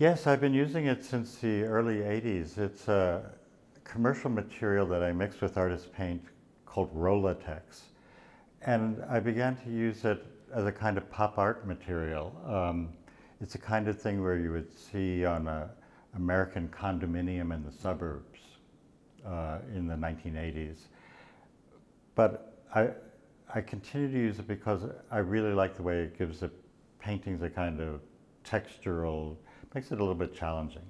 Yes, I've been using it since the early 80s. It's a commercial material that I mix with artist paint called Roll-A-Tex. And I began to use it as a kind of pop art material. Um, it's a kind of thing where you would see on an American condominium in the suburbs uh, in the 1980s. But I, I continue to use it because I really like the way it gives the paintings a kind of textural, makes it a little bit challenging.